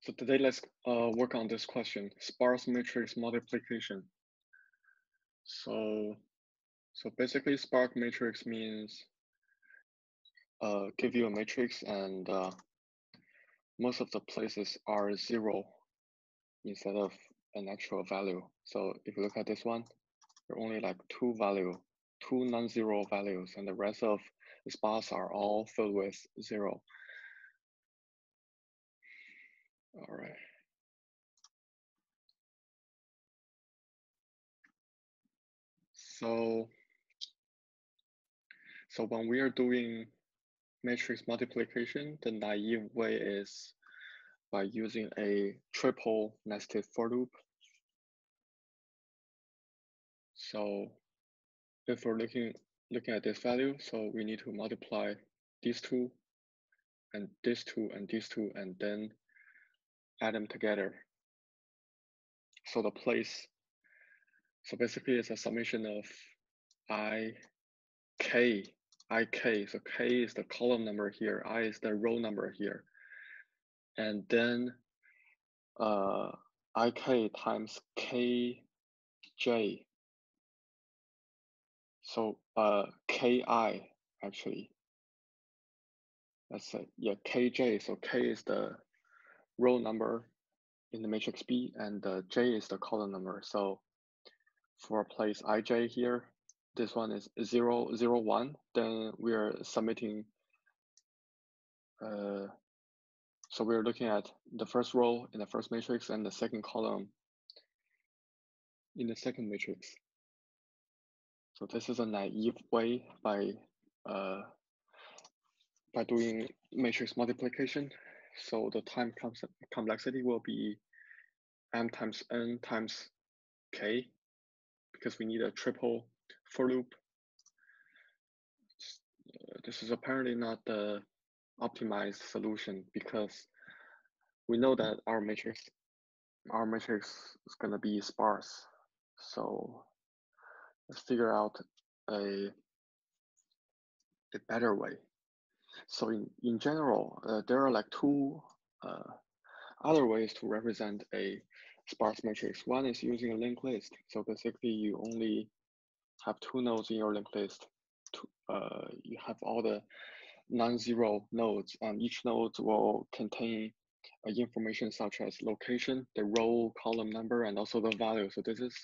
So today let's uh, work on this question, sparse matrix multiplication. So, so basically sparse matrix means uh, give you a matrix and uh, most of the places are zero instead of an actual value. So if you look at this one, there are only like two value, two non-zero values and the rest of the spots are all filled with zero. All right. So, so when we are doing matrix multiplication, the naive way is by using a triple nested for loop. So if we're looking looking at this value, so we need to multiply these two and these two and these two and then add them together. So the place, so basically it's a summation of i, k, i, k. So k is the column number here, i is the row number here. And then uh, ik times kj. So uh, ki actually, let's say, yeah, kj. So k is the row number in the matrix B and the J is the column number. So for place ij here, this one is zero, zero, one, then we are submitting, uh, so we're looking at the first row in the first matrix and the second column in the second matrix. So this is a naive way by uh, by doing matrix multiplication. So the time complexity will be m times n times k because we need a triple for loop. Uh, this is apparently not the optimized solution because we know that our matrix our matrix is going to be sparse. So let's figure out a a better way. So in, in general, uh, there are like two uh, other ways to represent a sparse matrix. One is using a linked list. So basically you only have two nodes in your linked list. Uh, you have all the non-zero nodes and each node will contain information such as location, the row, column number, and also the value. So this is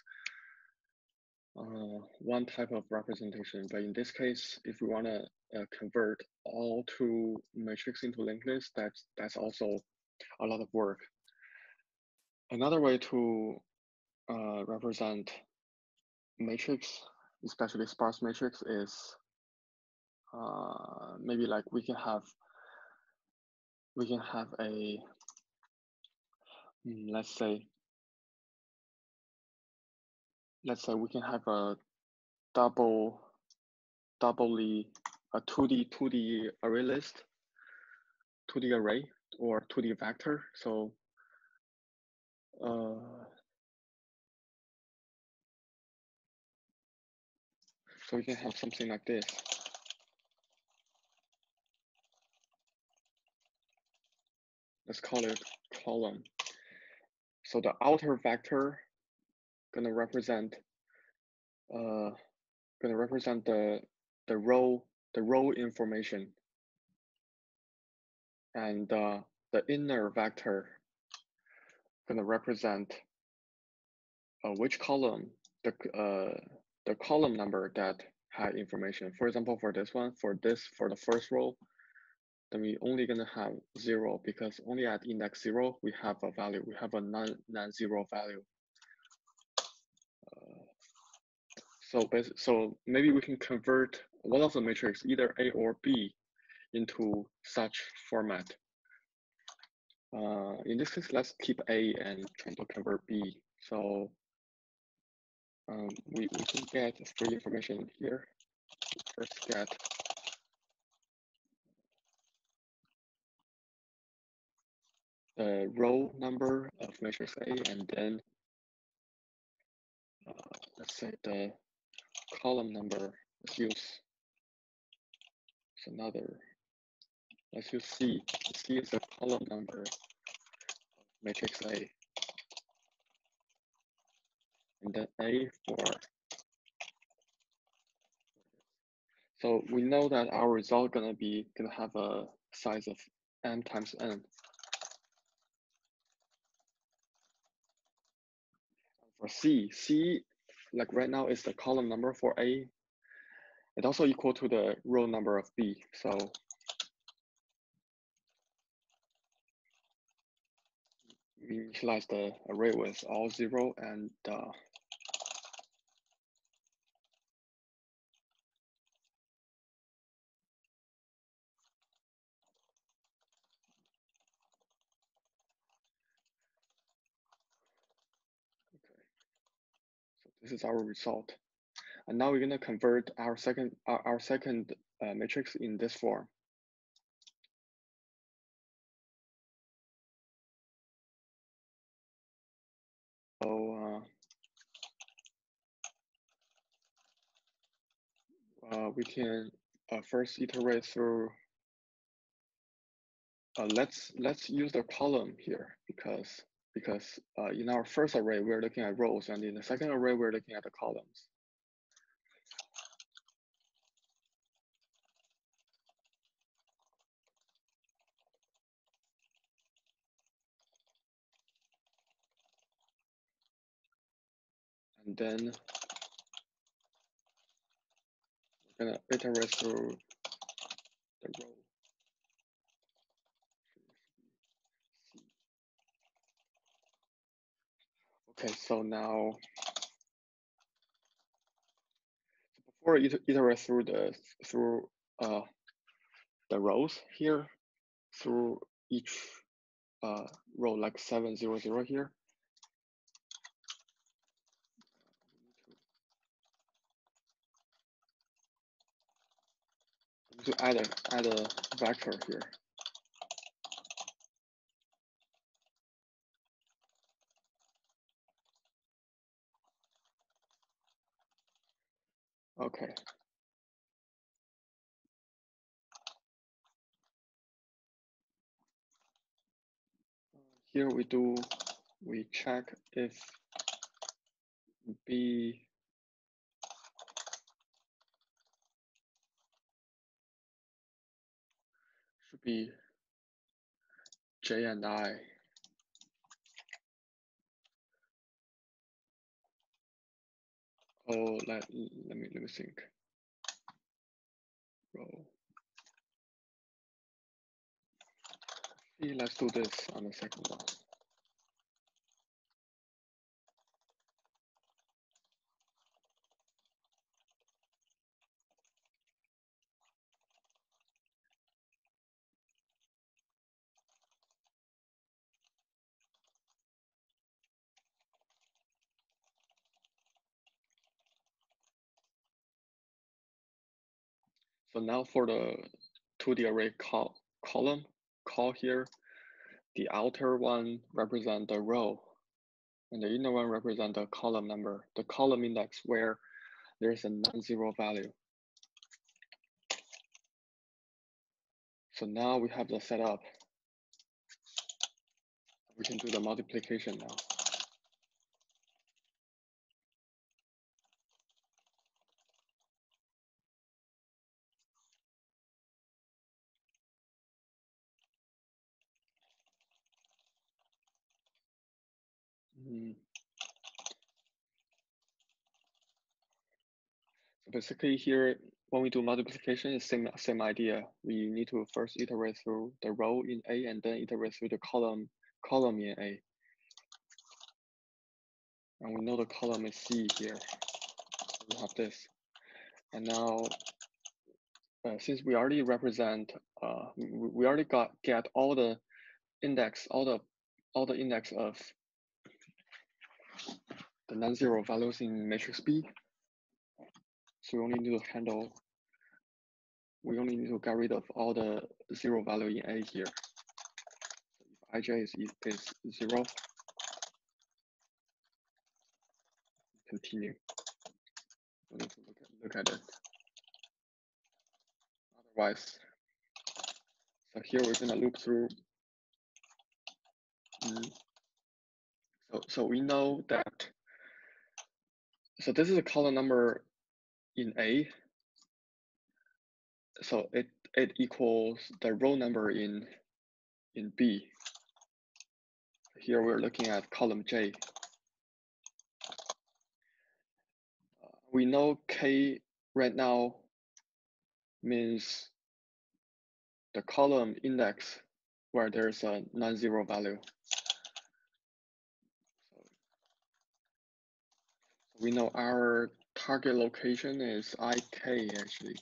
uh, one type of representation. But in this case, if we want to uh, convert all two matrix into linked list, that's, that's also a lot of work. Another way to uh, represent matrix, especially sparse matrix, is uh, maybe like we can have we can have a hmm, let's say let's say we can have a double doubly a 2D 2D array list, 2D array or 2D vector. So uh, so we can have something like this. Let's call it column. So the outer vector gonna represent uh gonna represent the the row the row information and uh, the inner vector going to represent uh, which column the uh, the column number that had information. For example, for this one, for this for the first row, then we only gonna have zero because only at index zero we have a value. We have a non non-zero value. Uh, so so maybe we can convert one of the matrix, either A or B, into such format. Uh, in this case, let's keep A and try to convert B. So um, we, we can get three information here. First get the row number of matrix A and then uh, let's say the column number. Let's use another let's use C. C is a column number matrix A. And then A for So we know that our result gonna be gonna have a size of m times n. For C, C, like right now is the column number for A. It also equal to the row number of B. So we initialize the array with all zero and uh, This is our result. And now we're gonna convert our second our, our second uh, matrix in this form. So uh, uh, we can uh, first iterate through. Uh, let's let's use the column here because because uh, in our first array, we're looking at rows, and in the second array, we're looking at the columns. And then we're gonna iterate through the row. Okay, so now before iter iterate through the through uh the rows here through each uh row like seven zero zero here. To add a add a vector here. Okay. Here we do, we check if B should be J and I. Oh, let, let me let me think. Row. Let's do this on the second one. So now for the 2D array col column, call here, the outer one represent the row and the inner one represent the column number, the column index where there's a non-zero value. So now we have the setup. We can do the multiplication now. So basically here, when we do multiplication, it's same same idea. We need to first iterate through the row in A and then iterate through the column column in A. And we know the column is C here. we have this. And now, uh, since we already represent, uh, we already got get all the index, all the all the index of the non-zero values in matrix B. So we only need to handle, we only need to get rid of all the zero value in A here. If ij is, is zero, continue. Look at, look at it. Otherwise, so here we're gonna loop through mm, So, so we know that, so this is a column number in A. So it, it equals the row number in, in B. Here we're looking at column J. We know K right now means the column index where there's a non-zero value. We know our target location is IK actually.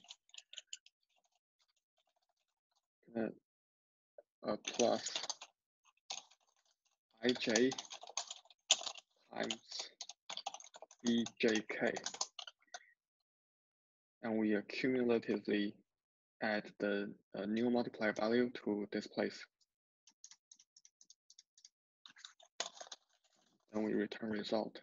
Uh, plus ij times bjk. And we accumulatively add the uh, new multiplier value to this place. And we return result.